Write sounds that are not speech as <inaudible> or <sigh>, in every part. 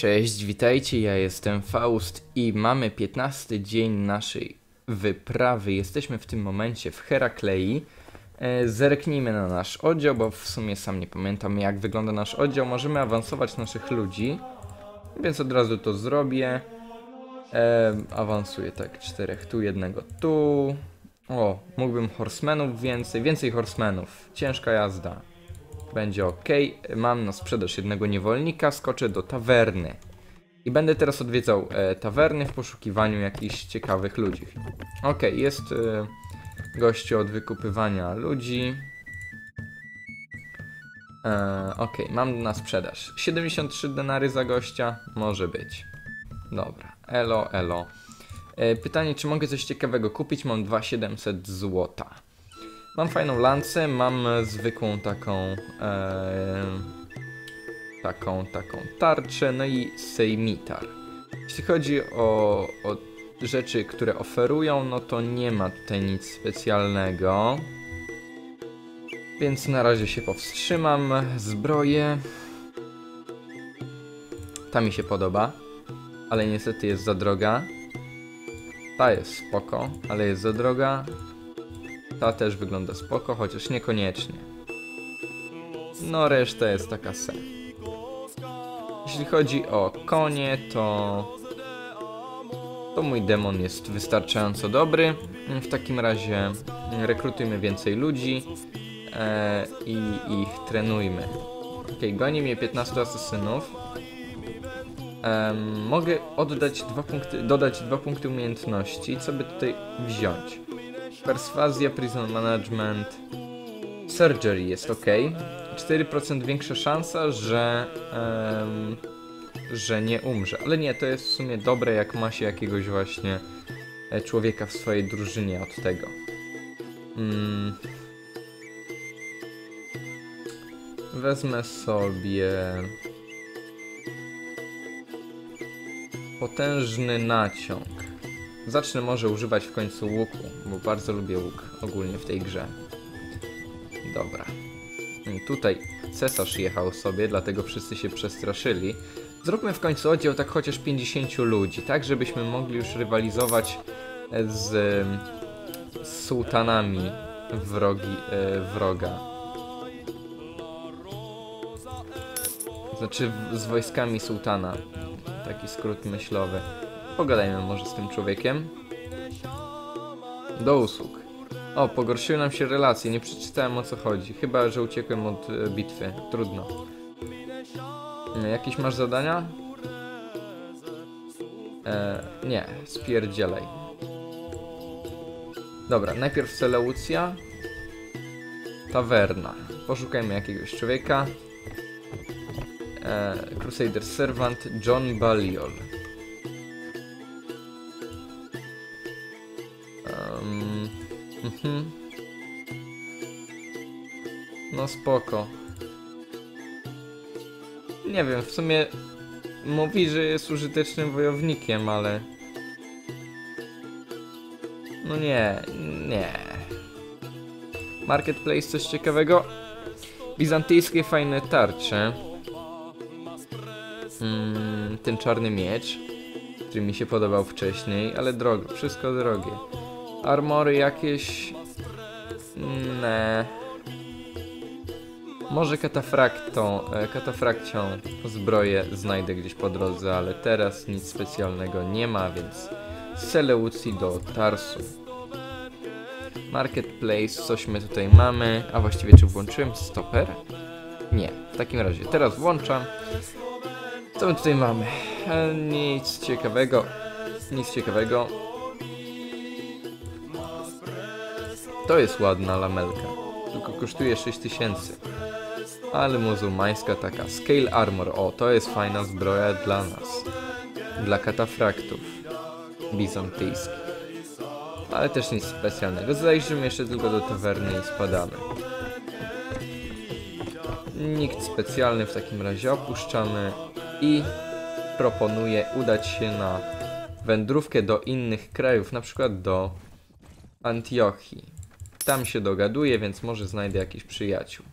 Cześć, witajcie, ja jestem Faust i mamy 15 dzień naszej wyprawy. Jesteśmy w tym momencie w Heraklei. E, Zerknijmy na nasz oddział, bo w sumie sam nie pamiętam jak wygląda nasz oddział. Możemy awansować naszych ludzi, więc od razu to zrobię. E, awansuję tak, czterech tu, jednego tu. O, mógłbym horsemenów więcej, więcej horsemenów. Ciężka jazda. Będzie ok. Mam na sprzedaż jednego niewolnika, skoczę do tawerny. I będę teraz odwiedzał e, tawerny w poszukiwaniu jakichś ciekawych ludzi. Ok, jest e, gościu od wykupywania ludzi. E, ok, mam na sprzedaż 73 denary za gościa, może być. Dobra, elo, elo. E, pytanie, czy mogę coś ciekawego kupić? Mam 2700 złota. Mam fajną lancę, mam zwykłą taką e, taką, taką tarczę, no i sejmitar. Jeśli chodzi o, o rzeczy, które oferują, no to nie ma tutaj nic specjalnego. Więc na razie się powstrzymam. Zbroję. Ta mi się podoba, ale niestety jest za droga. Ta jest spoko, ale jest za droga. Ta też wygląda spoko, chociaż niekoniecznie. No reszta jest taka se. Jeśli chodzi o konie, to... To mój demon jest wystarczająco dobry. W takim razie rekrutujmy więcej ludzi e, i ich trenujmy. Ok, goni mnie 15 asesynów. Em, mogę oddać dwa punkty, dodać dwa punkty umiejętności. Co by tutaj wziąć? Perswazja, Prison Management, Surgery jest ok. 4% większa szansa, że, em, że nie umrze. Ale nie, to jest w sumie dobre, jak ma się jakiegoś właśnie e, człowieka w swojej drużynie od tego. Mm. Wezmę sobie potężny naciąg. Zacznę może używać w końcu łuku, bo bardzo lubię łuk ogólnie w tej grze. Dobra. Tutaj cesarz jechał sobie, dlatego wszyscy się przestraszyli. Zróbmy w końcu oddział tak chociaż 50 ludzi, tak żebyśmy mogli już rywalizować z, z sułtanami wrogi, e, wroga. Znaczy z wojskami sułtana. Taki skrót myślowy. Pogadajmy może z tym człowiekiem. Do usług. O, pogorszyły nam się relacje, nie przeczytałem o co chodzi. Chyba, że uciekłem od e, bitwy. Trudno. E, Jakieś masz zadania? E, nie, spierdzielaj. Dobra, najpierw Seleucja. Tawerna. Poszukajmy jakiegoś człowieka. E, Crusader Servant John Baliol. Spoko. Nie wiem, w sumie mówi, że jest użytecznym wojownikiem, ale... No nie, nie. Marketplace coś ciekawego? Bizantyjskie fajne tarcze. Mm, ten czarny miecz, który mi się podobał wcześniej, ale drogo, wszystko drogie. Armory jakieś... Ne. Może katafraktą, e, katafrakcią zbroję znajdę gdzieś po drodze, ale teraz nic specjalnego nie ma, więc z Seleucji do Tarsu. Marketplace, coś my tutaj mamy, a właściwie czy włączyłem stoper? Nie, w takim razie teraz włączam. Co my tutaj mamy? E, nic ciekawego, nic ciekawego. To jest ładna lamelka, tylko kosztuje 6000. Ale muzułmańska taka. Scale Armor, o to jest fajna zbroja dla nas. Dla katafraktów bizantyjskich. Ale też nic specjalnego. Zajrzymy jeszcze tylko do tawerny i spadamy. Nikt specjalny w takim razie opuszczamy i proponuję udać się na wędrówkę do innych krajów, na przykład do Antiochii. Tam się dogaduję, więc może znajdę jakichś przyjaciół.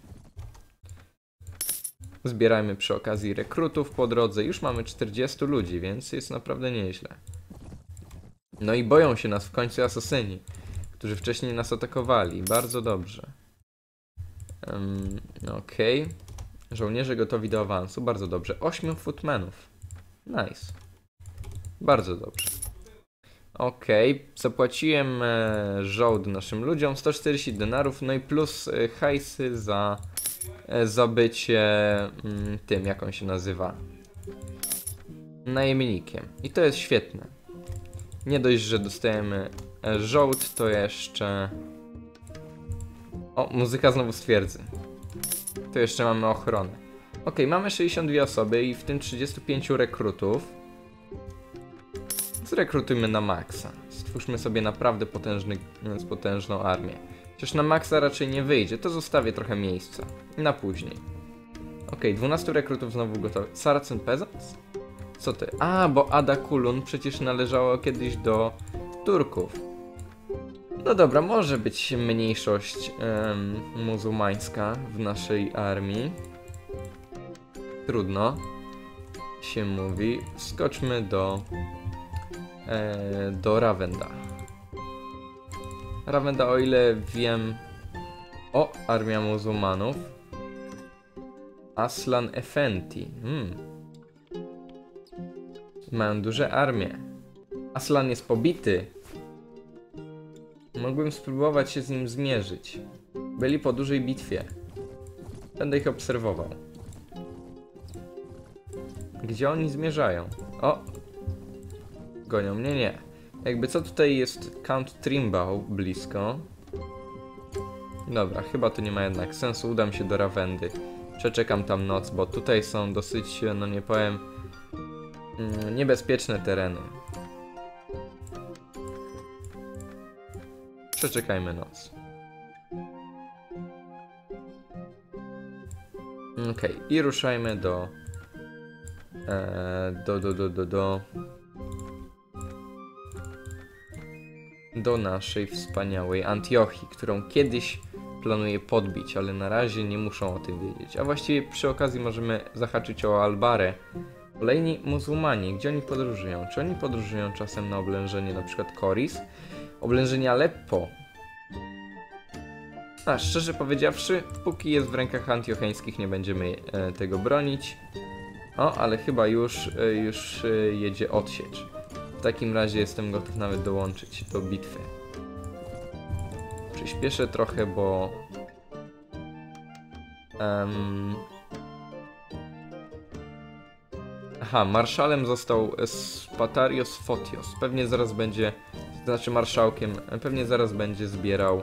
Zbierajmy przy okazji rekrutów po drodze. Już mamy 40 ludzi, więc jest naprawdę nieźle. No i boją się nas w końcu asasyni, którzy wcześniej nas atakowali. Bardzo dobrze. Um, Okej. Żołnierze gotowi do awansu. Bardzo dobrze. 8 footmenów. Nice. Bardzo dobrze. Okej, zapłaciłem e, żołd naszym ludziom 140 denarów, no i plus e, hajsy za, e, za bycie mm, tym, jak on się nazywa, najemnikiem. I to jest świetne. Nie dość, że dostajemy e, żołd, to jeszcze... O, muzyka znowu stwierdzy. To jeszcze mamy ochronę. Okej, mamy 62 osoby i w tym 35 rekrutów. Zrekrutujmy na maksa. Stwórzmy sobie naprawdę potężny, potężną armię. Chociaż na maksa raczej nie wyjdzie, to zostawię trochę miejsca. Na później. Okej, 12 rekrutów znowu gotowych. Saracen Peasants? Co ty? A, bo Ada Kulun przecież należało kiedyś do Turków. No dobra, może być mniejszość em, muzułmańska w naszej armii. Trudno się mówi. Skoczmy do e, do Ravenda. Ravenda, o ile wiem... O, armia muzułmanów. Aslan Efendi. Hmm. Mają duże armie. Aslan jest pobity. Mogłem spróbować się z nim zmierzyć. Byli po dużej bitwie. Będę ich obserwował. Gdzie oni zmierzają? O, Gonią mnie? Nie. Jakby co tutaj jest Count Trimbau blisko. Dobra, chyba to nie ma jednak sensu. Udam się do Rawendy. Przeczekam tam noc, bo tutaj są dosyć, no nie powiem, mm, niebezpieczne tereny. Przeczekajmy noc. Okej, i ruszajmy do, e, do, do, do, do, do do naszej wspaniałej Antiochii, którą kiedyś planuję podbić, ale na razie nie muszą o tym wiedzieć. A właściwie przy okazji możemy zahaczyć o Albarę. Kolejni muzułmanie, gdzie oni podróżują? Czy oni podróżują czasem na oblężenie na przykład Koris? Oblężenie Aleppo? A, szczerze powiedziawszy, póki jest w rękach antiocheńskich nie będziemy e, tego bronić. O, ale chyba już, e, już e, jedzie odsiecz. W takim razie jestem gotów nawet dołączyć do bitwy. Przyspieszę trochę, bo... Um... Aha, marszalem został Spatarios Fotios. Pewnie zaraz będzie, znaczy marszałkiem, pewnie zaraz będzie zbierał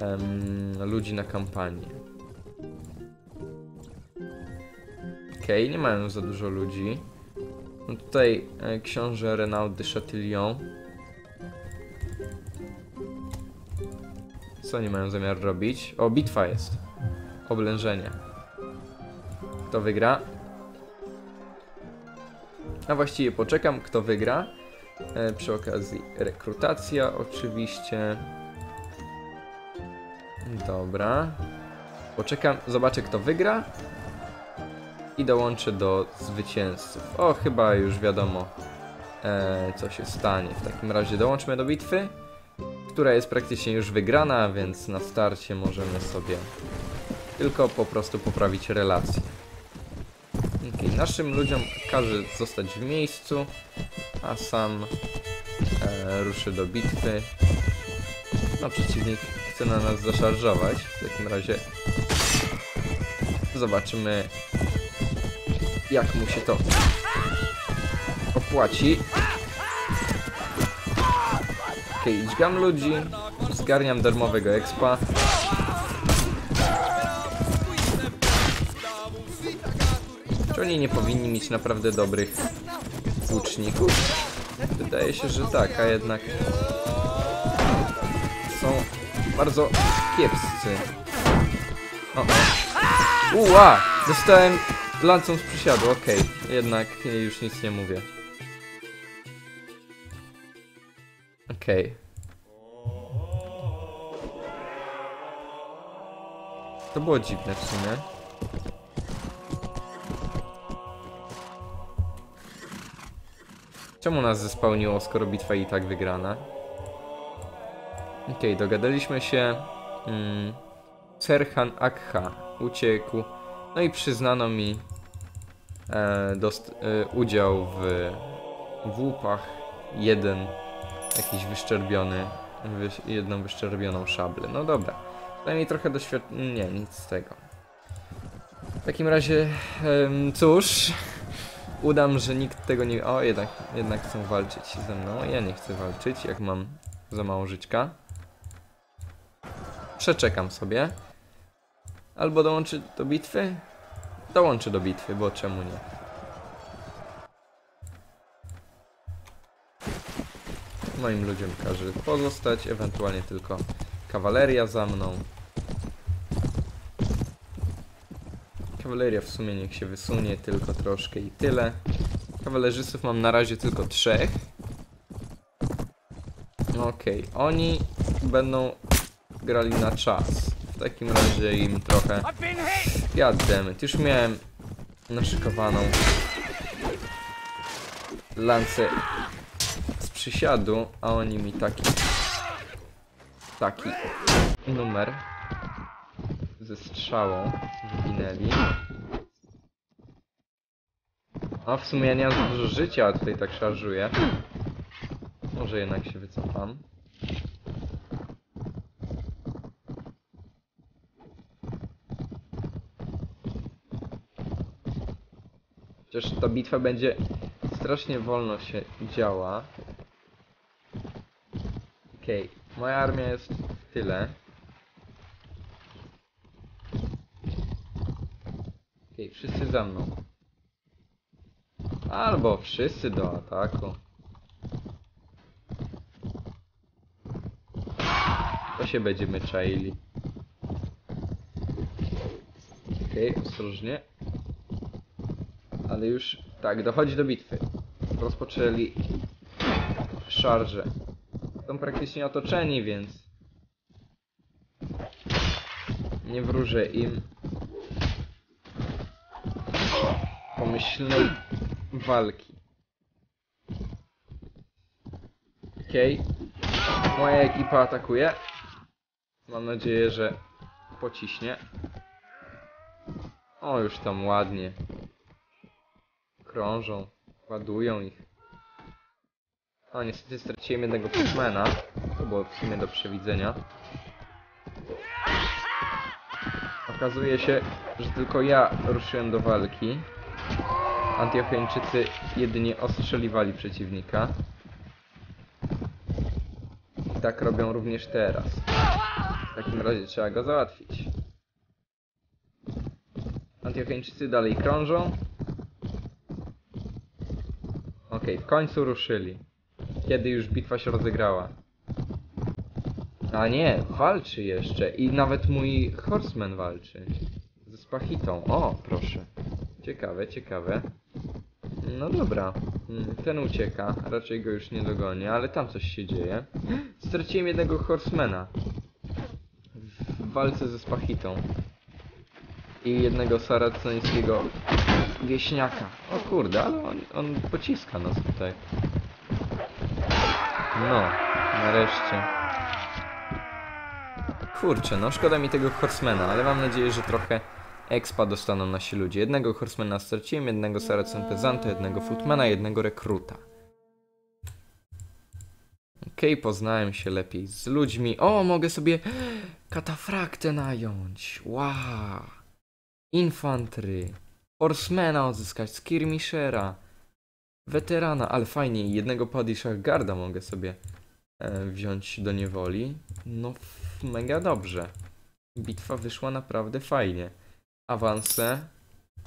um, ludzi na kampanię. Okej, okay, nie mają za dużo ludzi. No tutaj e, książę Renaud de Chatillon. Co oni mają zamiar robić? O, bitwa jest. Oblężenie. Kto wygra? A właściwie poczekam, kto wygra. E, przy okazji rekrutacja oczywiście. Dobra. Poczekam, zobaczę kto wygra i dołączę do zwycięzców. O, chyba już wiadomo, e, co się stanie. W takim razie dołączmy do bitwy, która jest praktycznie już wygrana, więc na starcie możemy sobie tylko po prostu poprawić relacje. Okay, naszym ludziom każe zostać w miejscu, a sam e, ruszy do bitwy. No, przeciwnik chce na nas zaszarżować. W takim razie zobaczymy, jak mu się to opłaci. Okej, okay, dźgam ludzi, zgarniam darmowego expa. Czy oni nie powinni mieć naprawdę dobrych łuczników? Wydaje się, że tak, a jednak są bardzo kiepscy. O, o. Uła! Dostałem Lancą z przysiadu, okej. Okay. Jednak już nic nie mówię. Okej. Okay. To było dziwne w sumie. Czemu nas zespełniło, skoro bitwa i tak wygrana? Okej, okay, dogadaliśmy się. Mm, Serhan Akha uciekł. No i przyznano mi udział w, łupach. Jeden jakiś wyszczerbiony, wysz, jedną wyszczerbioną szablę. No dobra. Przynajmniej trochę doświadczenia. Nie, nic z tego. W takim razie, em, cóż, udam, że nikt tego nie. O, jednak, jednak chcą walczyć ze mną. Ja nie chcę walczyć, jak mam za mało żyćka. Przeczekam sobie. Albo dołączy do bitwy? Dołączy do bitwy, bo czemu nie? Moim ludziom każe pozostać, ewentualnie tylko kawaleria za mną. Kawaleria w sumie niech się wysunie tylko troszkę i tyle. Kawalerzystów mam na razie tylko trzech. Okej, oni będą grali na czas. W takim razie im trochę... Goddammit, już miałem naszykowaną lancę z przysiadu, a oni mi taki... taki numer ze strzałą wywinęli. A w sumie ja nie mam dużo życia, a tutaj tak szarżuję. Może jednak się wycofam. Chociaż ta bitwa będzie strasznie wolno się działa. Okej, moja armia jest tyle. Okej, wszyscy za mną. Albo wszyscy do ataku. To się będziemy czaili. Okej, ostrożnie. Ale już tak, dochodzi do bitwy. Rozpoczęli szarże. Są praktycznie otoczeni, więc nie wróżę im pomyślnej walki. Okej. Moja ekipa atakuje. Mam nadzieję, że pociśnie. O, już tam ładnie. Krążą, ładują ich. O, niestety straciłem jednego Pushmana. To było w sumie do przewidzenia. Okazuje się, że tylko ja ruszyłem do walki. Antiocheńczycy jedynie ostrzeliwali przeciwnika. I tak robią również teraz. W takim razie trzeba go załatwić. Antiocheńczycy dalej krążą. Okej, w końcu ruszyli. Kiedy już bitwa się rozegrała. A nie, walczy jeszcze. I nawet mój horseman walczy. Ze Spachitą. O, proszę. Ciekawe, ciekawe. No dobra. Mm, Ten ucieka. Raczej go już nie dogonię, ale tam coś się dzieje. Straciłem jednego horsemana. W walce ze Spachitą. I jednego saraceńskiego wieśniaka. O kurde, ale on, on pociska nas tutaj. No, nareszcie. Kurczę, no szkoda mi tego horsemana, ale mam nadzieję, że trochę expa dostaną nasi ludzie. Jednego horsemana straciłem, jednego saracen pezanta, jednego footmana, jednego rekruta. Okej, poznałem się lepiej z ludźmi. O, mogę sobie katafraktę nająć. Wow. Infantry. Horsemana odzyskać, skirmishera. Weterana, ale fajnie, jednego Padishah Garda mogę sobie e, wziąć do niewoli. No, mega dobrze. Bitwa wyszła naprawdę fajnie. Awanse,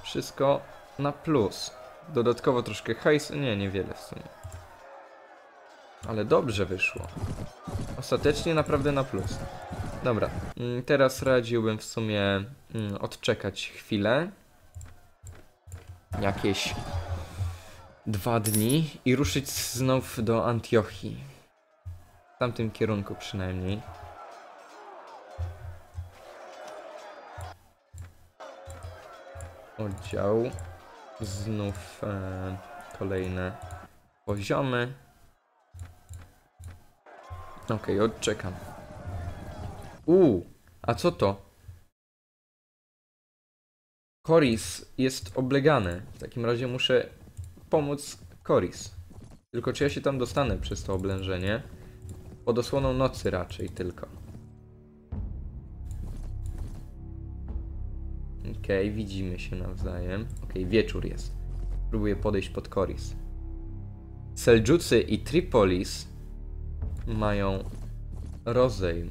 wszystko na plus. Dodatkowo troszkę hajsu, nie, niewiele w sumie. Ale dobrze wyszło. Ostatecznie naprawdę na plus. Dobra, mm, teraz radziłbym w sumie mm, odczekać chwilę. Jakieś dwa dni i ruszyć znów do Antiochii. W tamtym kierunku przynajmniej. Oddział. Znów e, kolejne Poziomy. Okej, odczekam. Uuu, a co to? Koris jest oblegany. W takim razie muszę pomóc Koris. Tylko czy ja się tam dostanę przez to oblężenie? Pod osłoną nocy raczej tylko. Okej, widzimy się nawzajem. Okej, wieczór jest. Próbuję podejść pod Koris. Seldżucy i Tripolis mają rozejm.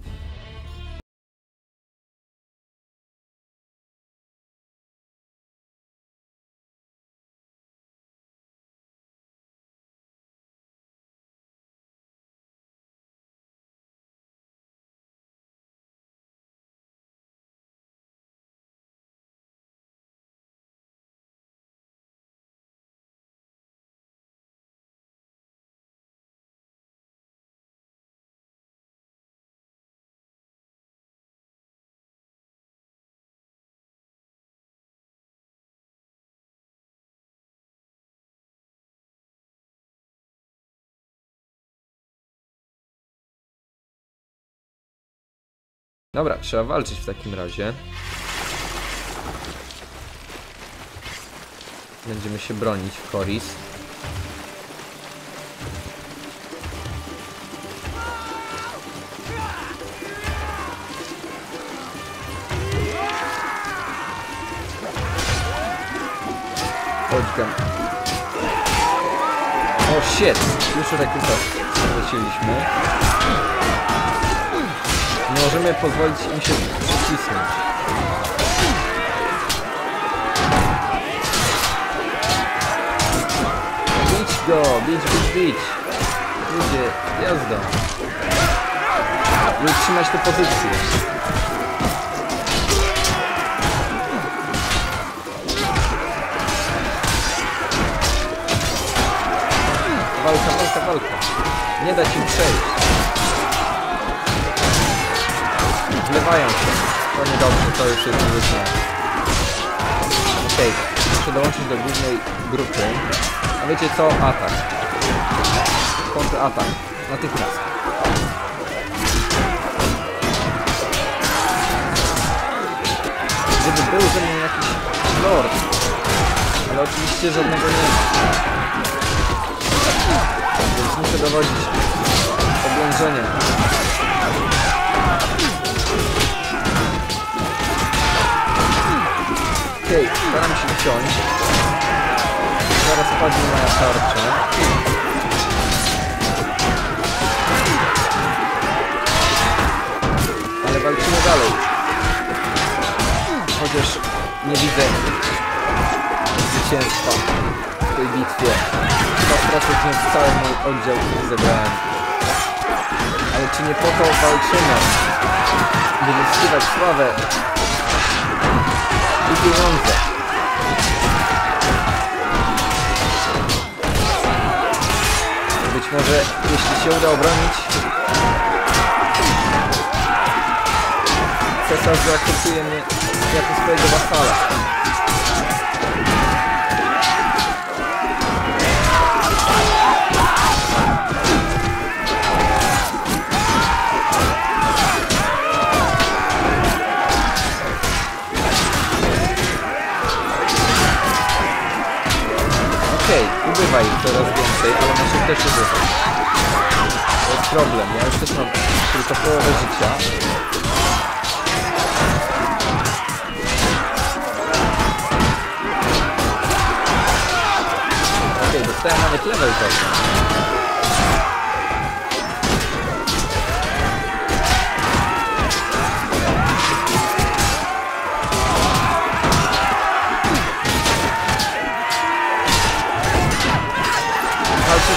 Dobra, trzeba walczyć w takim razie. Będziemy się bronić w Koris. Chodź gam. O shit! Już rekruta straciliśmy. Nie możemy pozwolić im się przycisnąć. Bić go! Bić, bić, bić! Ludzie, jazda! I utrzymać tę pozycję. Walka, walka, walka. Nie dać im przejść. Wlewają się. To niedobrze, to już jest zły znak. Okej, muszę dołączyć do głównej grupy. A wiecie co? Atak. Kontratak. Natychmiast. Gdyby był ze mną jakiś lord. Ale oczywiście żadnego nie ma. Więc muszę dowodzić oblężenia. Okej, staram się wciąć. Zaraz padnie moja tarcza. Ale walczymy dalej. Chociaż nie widzę zwycięstwa w tej bitwie. Chyba stracę znów cały mój oddział, który zebrałem. Ale czy nie po to walczymy? By zyskiwać sławę pieniądze. Być może, jeśli się uda obronić, cesarz zaakceptuje mnie jako swojego wasala. Więcej, ale naszych też ubywa. To jest problem, ja już też mam tylko połowę życia. Okej, dostałem nawet level tego.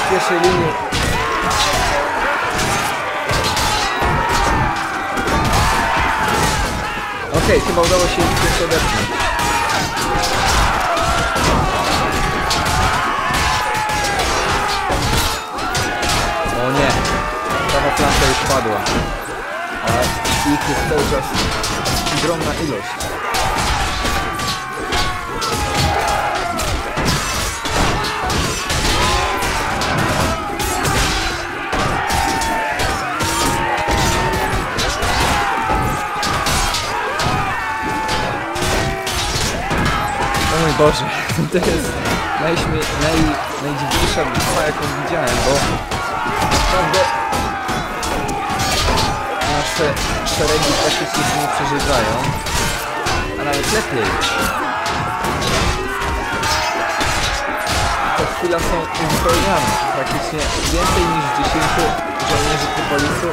W pierwszej linii. Okej, chyba udało się ich pierwszy odepchnąć. O nie, prawa flanka już padła. A ich jest cały czas ogromna ilość. Boże, <laughs> to jest najśmie... naj... najdziwniejsza bitwa jaką widziałem, bo naprawdę nasze szeregi praktycznie się nie przeżywają, a nawet lepiej. Co chwila są uzupełniane. Praktycznie więcej niż 10 żołnierzy Trypolisu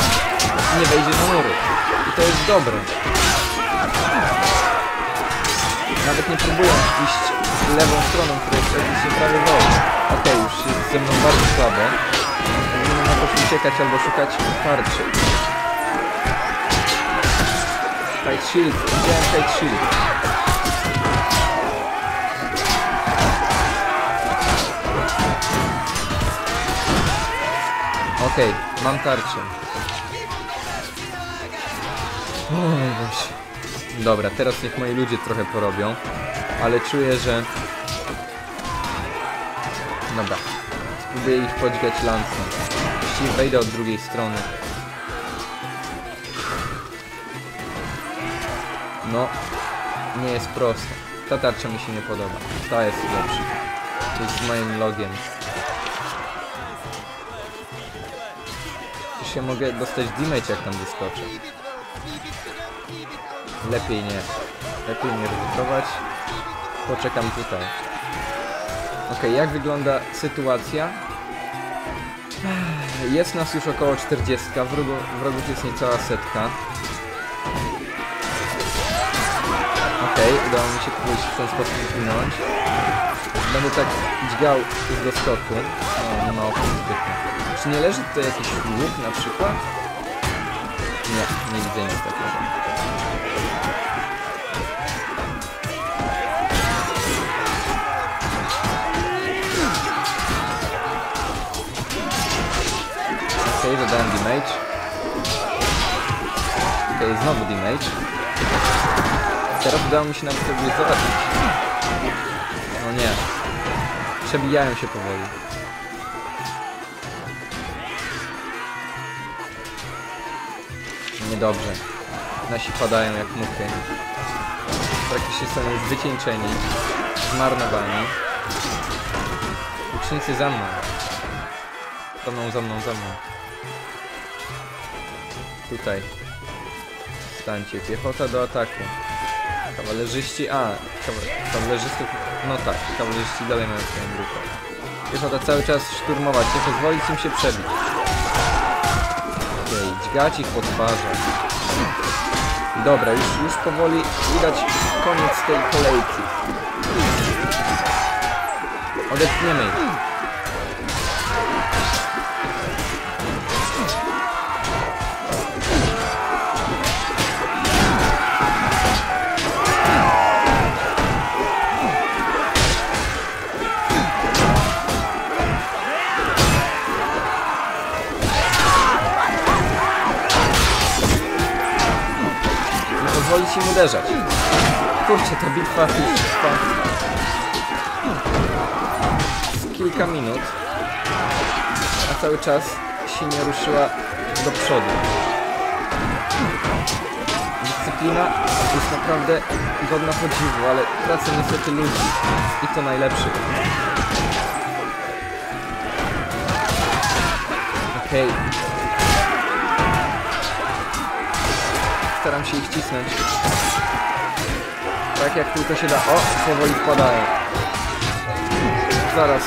nie wejdzie do mury. I to jest dobre. Nawet nie próbują iść lewą stroną, która jest praktycznie prawie wolna. Okej, już jest ze mną bardzo słabo. Powinienem jakoś uciekać albo szukać tarczy. Kite shield, widziałem kite shield. Okej, mam tarczę. O mój Boże. Dobra, teraz niech moi ludzie trochę porobią, ale czuję, że... Dobra, spróbuję ich podźgać lancem. Jeśli wejdę od drugiej strony. No, nie jest prosto. Ta tarcza mi się nie podoba. Ta jest lepsza. To jest z moim logiem. Czy się mogę dostać damage jak tam wyskoczę? Lepiej nie. Lepiej nie ryzykować. Poczekam tutaj. Ok, jak wygląda sytuacja? Jest nas już około 40, wrogu, wrogów jest niecała setka. Okej, udało mi się kogoś w ten sposób zginąć. Będę tak dźgał z doskoku. O, nie ma opcji. Czy nie leży tutaj jakiś łuk na przykład? Nie, nie widzę nic takiego. Okej, okay, zadałem damage. Okej, okay, znowu damage. Teraz udało mi się nawet sobie zobaczyć. No nie. Przebijają się powoli. Niedobrze. Nasi padają jak muchy. Praktycznie są już wycieńczeni. Zmarnowani. Ucznicy za mną. Za mną, za mną, za mną. Tutaj. Stańcie. Piechota do ataku. Kawalerzyści... A, kawa- kawalerzystów... No tak, kawalerzyści dalej mają swoją grupę. Piechota cały czas szturmować, nie pozwolić im się przebić. Okej, dźgać ich po twarzach. Dobra, już, już powoli widać koniec tej kolejki. Odetniemy ich. Pozwolić im uderzać. Kurczę, ta bitwa trwa kilka minut, a cały czas się nie ruszyła do przodu. Dyscyplina jest naprawdę godna podziwu, ale tracę niestety ludzi i to najlepszych. Okej. Staram się ich cisnąć. Tak jak tylko się da. O, powoli wpadają. Zaraz.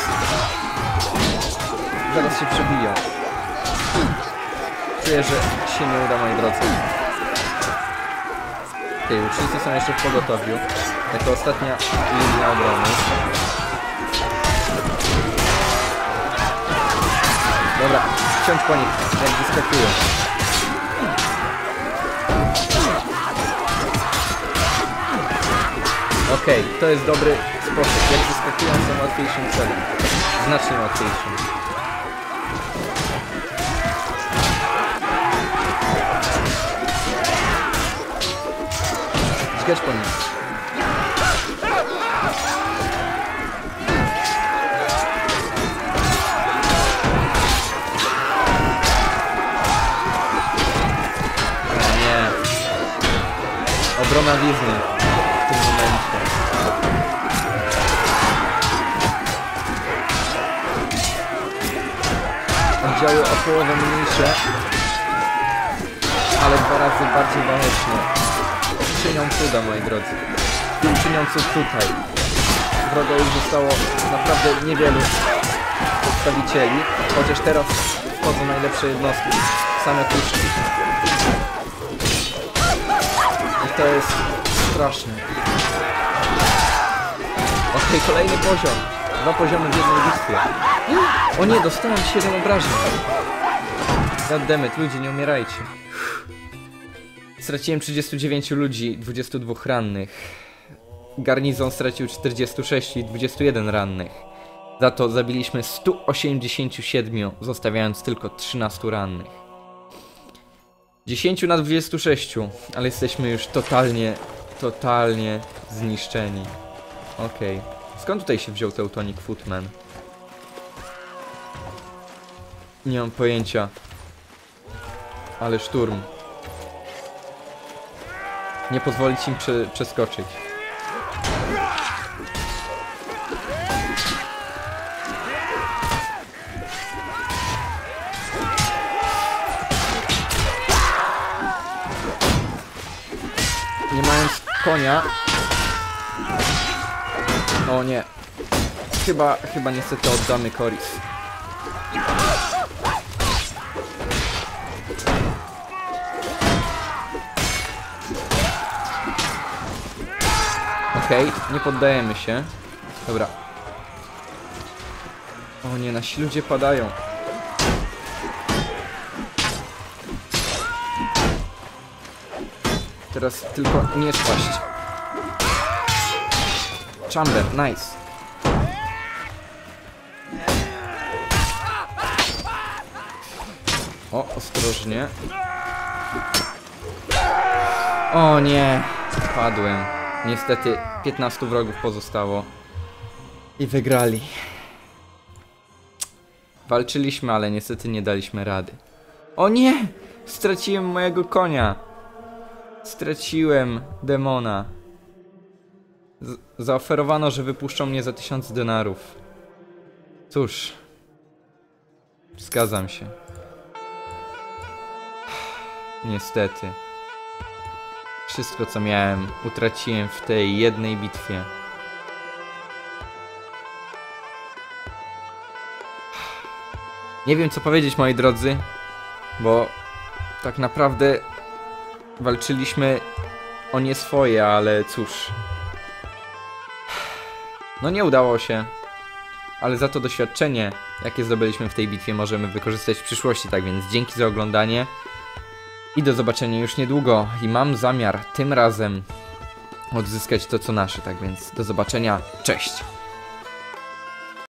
Zaraz się przebiją. Czuję, że się nie uda, moi drodzy. Okej, ucznicy są jeszcze w pogotowiu. Jako ostatnia linia obrony. Dobra, wciąć po nich, jak wyskakują. Okej, to jest dobry sposób. Jak wyskakują są łatwiejszym celem. Znacznie łatwiejszym. Zgać po nie. Obrona Wizny oddziały o połowę mniejsze, ale dwa razy bardziej waleczne. Czynią cuda, moi drodzy. I uczynią cud tutaj. Wroga już zostało naprawdę niewielu przedstawicieli, chociaż teraz wchodzą najlepsze jednostki, same puszki. I to jest straszne. Okej, kolejny poziom. Dwa poziomy w jednej bitwie. O nie, dostałem 7 obrażeń. Goddammit, ludzie, nie umierajcie. Straciłem 39 ludzi, 22 rannych. Garnizon stracił 46 i 21 rannych. Za to zabiliśmy 187, zostawiając tylko 13 rannych. 10 na 26, ale jesteśmy już totalnie, totalnie zniszczeni. Okej. Skąd tutaj się wziął Teutonic Footman? Nie mam pojęcia. Ale szturm. Nie pozwolić im prze przeskoczyć. Nie mając konia. O nie. Chyba, chyba niestety oddamy Coris. Okej, nie poddajemy się. Dobra. O nie, nasi ludzie padają. Teraz tylko nie spaść. Chamber, nice. O, ostrożnie. O nie, padłem. Niestety 15 wrogów pozostało. I wygrali. Walczyliśmy, ale niestety nie daliśmy rady. O nie! Straciłem mojego konia. Straciłem demona. Zaoferowano, że wypuszczą mnie za tysiąc denarów. Cóż. Zgadzam się. Niestety. Wszystko co miałem utraciłem w tej jednej bitwie. Nie wiem co powiedzieć moi drodzy, bo tak naprawdę walczyliśmy o nie swoje, ale cóż. No nie udało się. Ale za to doświadczenie, jakie zdobyliśmy w tej bitwie, możemy wykorzystać w przyszłości. Tak więc dzięki za oglądanie. I do zobaczenia już niedługo. I mam zamiar tym razem odzyskać to, co nasze. Tak więc do zobaczenia. Cześć!